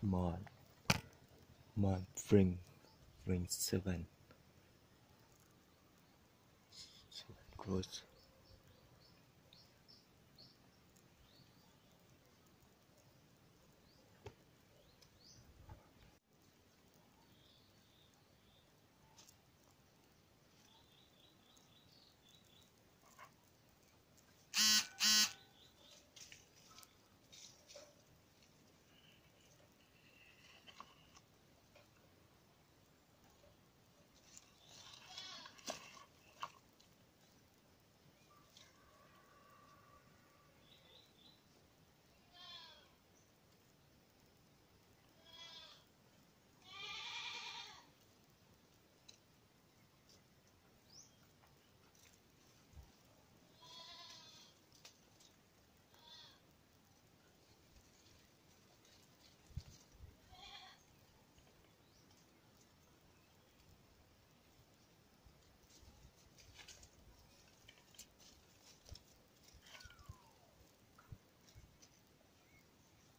Small, small, ring, ring seven. Close.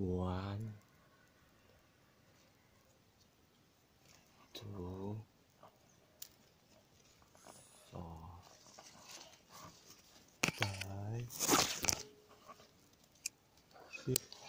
One, two, four, five, six,